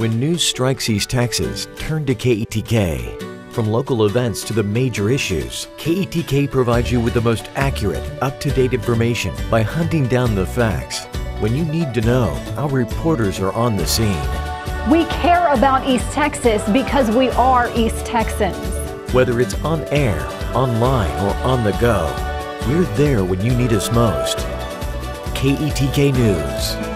When news strikes East Texas, turn to KETK. From local events to the major issues, KETK provides you with the most accurate, up-to-date information by hunting down the facts. When you need to know, our reporters are on the scene. We care about East Texas because we are East Texans. Whether it's on air, online, or on the go, we're there when you need us most. KETK News.